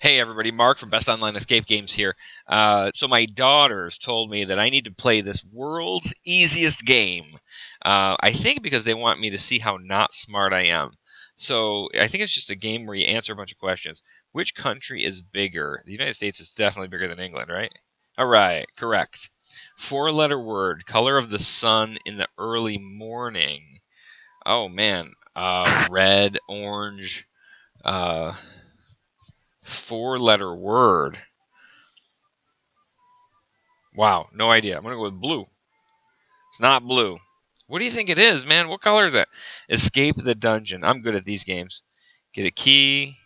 Hey everybody, Mark from Best Online Escape Games here. Uh, so my daughters told me that I need to play this world's easiest game. Uh, I think because they want me to see how not smart I am. So I think it's just a game where you answer a bunch of questions. Which country is bigger? The United States is definitely bigger than England, right? All right, correct. Four-letter word, color of the sun in the early morning. Oh man, uh, red, orange. Uh, four letter word. Wow, no idea. I'm going to go with blue. It's not blue. What do you think it is, man? What color is that? Escape the dungeon. I'm good at these games. Get a key.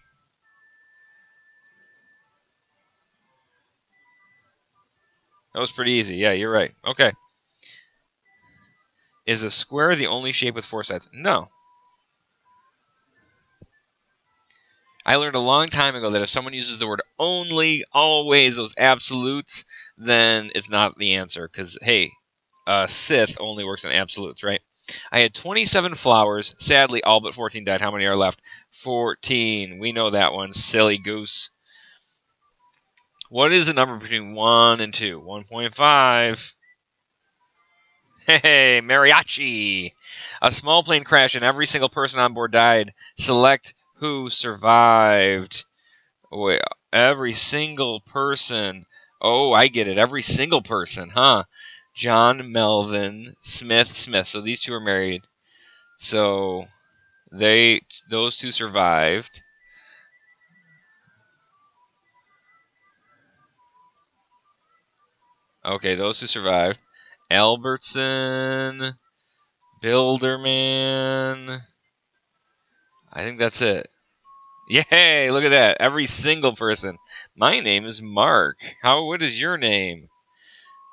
That was pretty easy. Yeah, you're right. Okay. Is a square the only shape with four sides? No. I learned a long time ago that if someone uses the word only, always, those absolutes, then it's not the answer. Because, hey, uh, Sith only works in absolutes, right? I had 27 flowers. Sadly, all but 14 died. How many are left? 14. We know that one. Silly goose. What is the number between 1 and 2? 1.5. Hey, mariachi! A small plane crashed and every single person on board died. Select who survived. Wait, every single person. Oh, I get it. Every single person, huh? John Melvin Smith Smith. So these two are married. So they those two survived. Okay, those who survived. Albertson, Bilderman. I think that's it. Yay, look at that. Every single person. My name is Mark. How what is your name?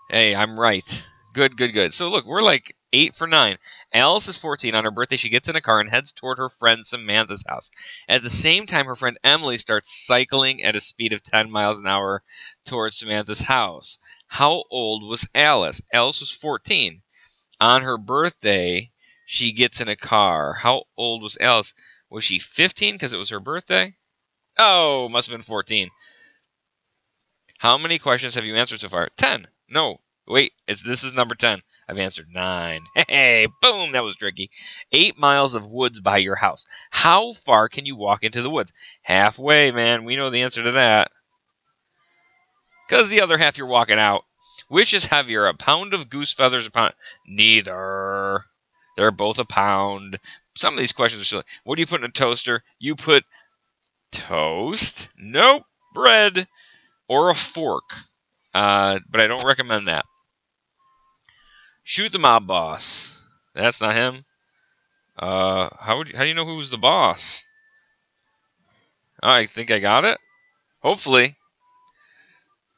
Hey, I'm right. Good, good, good. So look, we're like 8 for 9. Alice is 14. On her birthday, she gets in a car and heads toward her friend Samantha's house. At the same time, her friend Emily starts cycling at a speed of 10 miles an hour towards Samantha's house. How old was Alice? Alice was 14. On her birthday, she gets in a car. How old was Alice? Was she 15 because it was her birthday? Oh, must have been 14. How many questions have you answered so far? 10. No. Wait, it's this is number 10. I've answered 9. Hey, boom, that was tricky. 8 miles of woods by your house. How far can you walk into the woods? Halfway, man. We know the answer to that. Cuz the other half you're walking out. Which is heavier, a pound of goose feathers a pound? Neither. They're both a pound. Some of these questions are silly. What do you put in a toaster? You put toast? Nope. Bread or a fork. Uh, but I don't recommend that. Shoot the mob boss. That's not him. Uh, how would you, how do you know who's the boss? I think I got it. Hopefully.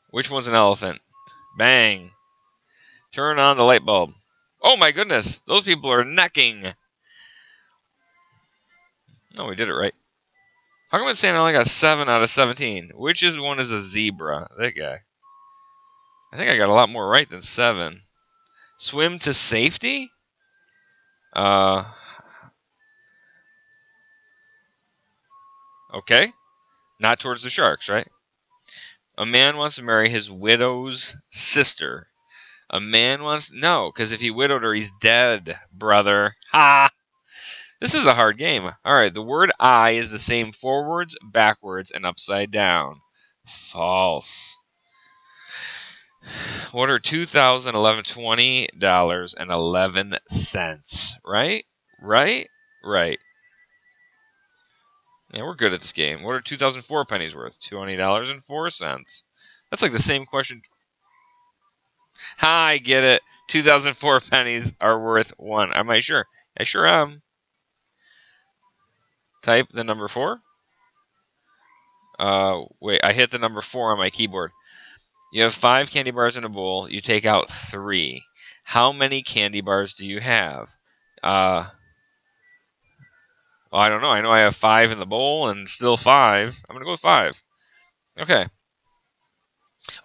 Which one's an elephant? Bang. Turn on the light bulb. Oh my goodness, those people are necking. No, we did it right. How come it's saying I only got 7 out of 17? Which is one is a zebra? That guy. I think I got a lot more right than 7. Swim to safety? Uh. Okay. Not towards the sharks, right? A man wants to marry his widow's sister. A man wants no, because if he widowed her, he's dead, brother. Ha! This is a hard game. All right, the word "I" is the same forwards, backwards, and upside down. False. What are two thousand eleven twenty dollars and eleven cents? Right? Right? Right. Yeah, we're good at this game. What are two thousand four pennies worth? Twenty dollars and four cents. That's like the same question I get it. 2004 pennies are worth one. Am I sure? I sure am. Type the number four. Uh, wait, I hit the number four on my keyboard. You have five candy bars in a bowl. You take out three. How many candy bars do you have? Uh, well, I don't know. I know I have five in the bowl and still five. I'm going to go with five. Okay.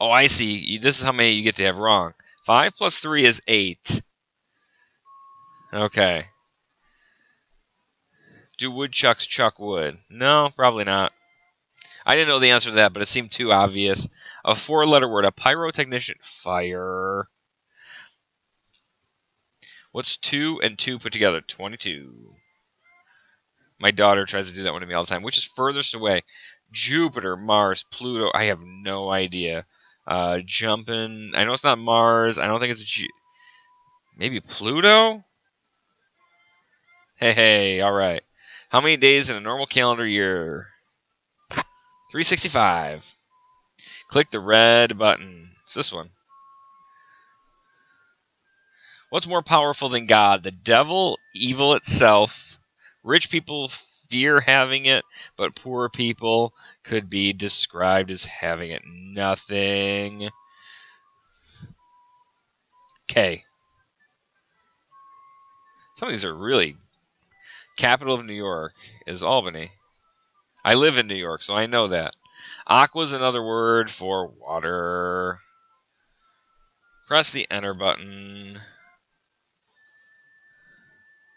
Oh, I see. This is how many you get to have wrong. 5 plus 3 is 8. Okay. Do woodchucks chuck wood? No, probably not. I didn't know the answer to that, but it seemed too obvious. A four-letter word, a pyrotechnician. Fire. What's two and two put together? 22. My daughter tries to do that one to me all the time. Which is furthest away? Jupiter, Mars, Pluto. I have no idea. Uh, jumping. I know it's not Mars. I don't think it's G maybe Pluto. Hey, hey, all right. How many days in a normal calendar year? 365. Click the red button. It's this one. What's more powerful than God? The devil, evil itself. Rich people fear having it, but poor people could be described as having it. Nothing. K. Some of these are really. Capital of New York is Albany. I live in New York, so I know that. Aqua is another word for water. Press the enter button.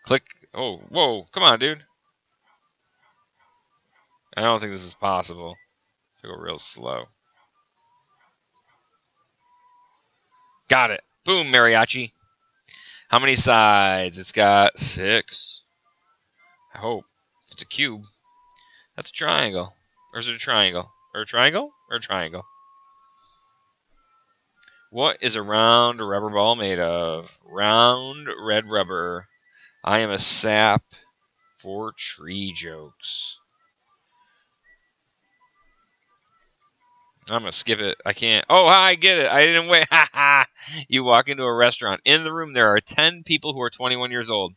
Click. Oh, whoa. Come on, dude. I don't think this is possible. I go real slow. Got it. Boom, mariachi. How many sides? It's got six. I hope. It's a cube. That's a triangle. Or is it a triangle? Or a triangle? Or a triangle? What is a round rubber ball made of? Round red rubber. I am a sap for tree jokes. I'm gonna skip it. I can't. Oh, I get it. I didn't wait. Ha ha. You walk into a restaurant. In the room, there are 10 people who are 21 years old.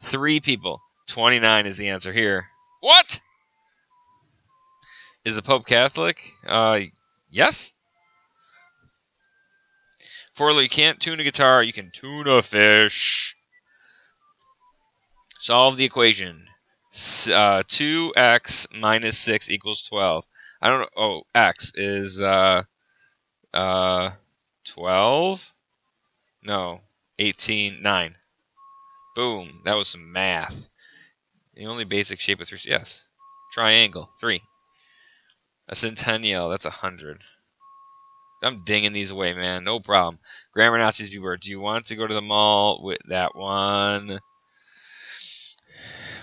Three people. 29 is the answer here. What? Is the Pope Catholic? Uh, yes. Forley, you can't tune a guitar. You can tune a fish. Solve the equation. Uh, 2x minus 6 equals 12. I don't know. Oh, x is uh, uh, 12? No, 18, 9. Boom. That was some math. The only basic shape of three. Yes. Triangle. Three. A centennial. That's a hundred. I'm dinging these away, man. No problem. Grammar Nazis beware. Do you want to go to the mall with that one?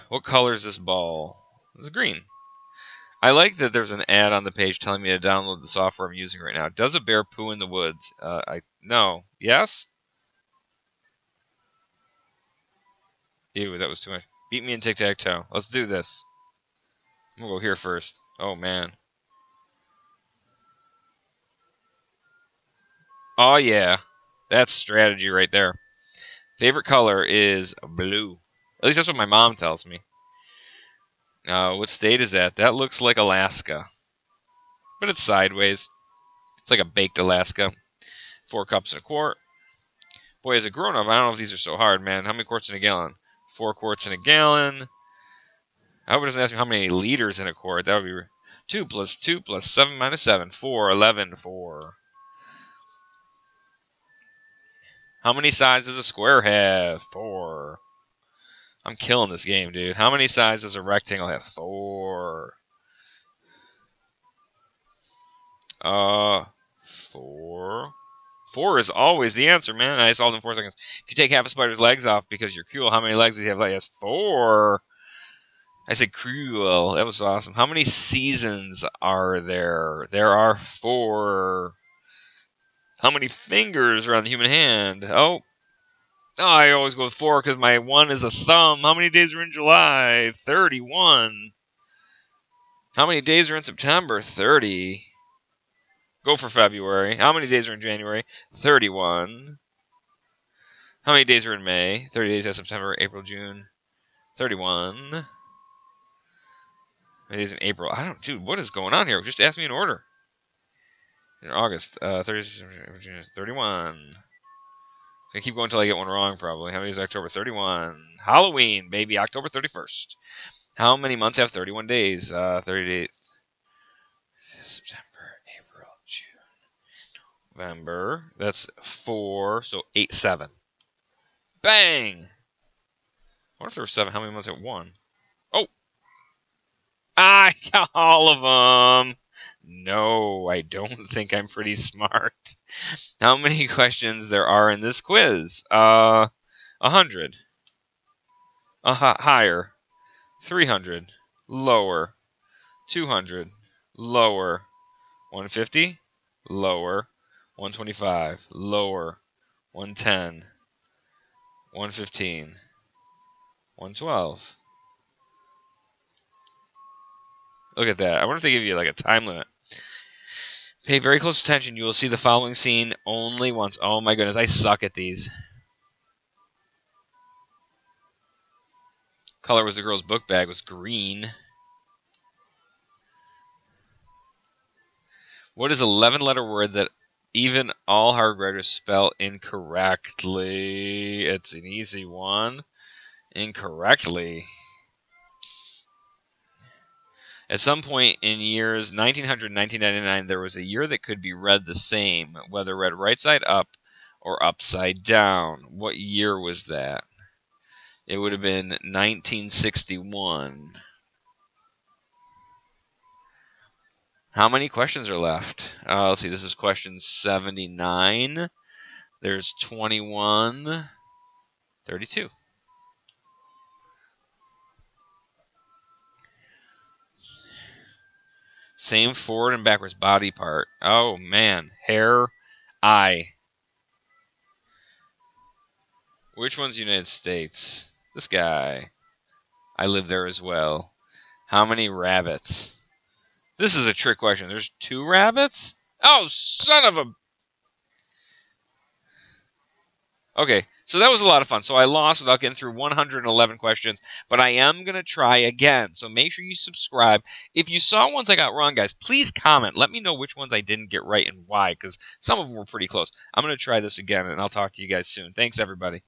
What color is this ball? It's green. I like that there's an ad on the page telling me to download the software I'm using right now. Does a bear poo in the woods? Uh, I no. Yes. Ew, that was too much. Beat me in tic tac toe. Let's do this. I'm gonna go here first. Oh man. Oh yeah, that's strategy right there. Favorite color is blue. At least that's what my mom tells me. Uh, what state is that? That looks like Alaska. But it's sideways. It's like a baked Alaska. Four cups and a quart. Boy, as a grown-up, I don't know if these are so hard, man. How many quarts in a gallon? Four quarts in a gallon. I hope it doesn't ask me how many liters in a quart. That would be 2 plus 2 plus 7 minus 7. 4, 11, 4. How many sides does a square have? 4. I'm killing this game, dude. How many sides does a rectangle have? Four. Uh, four. Four is always the answer, man. I solved in four seconds. If you take half a spider's legs off because you're cruel, how many legs does he have? He has four. I said cruel. That was awesome. How many seasons are there? There are four. How many fingers are on the human hand? Oh, Oh, I always go with four because my one is a thumb. How many days are in July? 31. How many days are in September? 30. Go for February. How many days are in January? 31. How many days are in May? 30 days in September, April, June. 31. How many days in April? I don't, dude, what is going on here? Just ask me in order. In August, uh, 30, 31. So I keep going until I get one wrong, probably. How many is October 31? Halloween, baby, October 31st. How many months have 31 days? Uh, 30 days. September, November. That's four, so eight, seven. Bang! What if there were seven? How many months at one? Oh! I got all of them! No, I don't think I'm pretty smart. How many questions there are in this quiz? Uh, a hundred. Uh, higher. 300. Lower. 200. Lower. 150. Lower. 125. Lower. 110. 115. 112. Look at that. I wonder if they give you like a time limit. Pay very close attention. You will see the following scene only once. Oh my goodness, I suck at these. Color was the girl's book bag was green. What is 11 letter word that even all hard writers spell incorrectly? It's an easy one. Incorrectly. At some point in years 1900 1999, there was a year that could be read the same, whether read right side up or upside down. What year was that? It would have been 1961. How many questions are left? Uh, let's see, this is question 79. There's 21, 32. Same forward and backwards body part. Oh man, hair, eye. Which one's United States? This guy. I live there as well. How many rabbits? This is a trick question. There's two rabbits? Oh, son of a... Okay, so that was a lot of fun. So I lost without getting through 111 questions, but I am going to try again. So make sure you subscribe. If you saw ones I got wrong, guys, please comment. Let me know which ones I didn't get right and why, because some of them were pretty close. I'm going to try this again, and I'll talk to you guys soon. Thanks, everybody.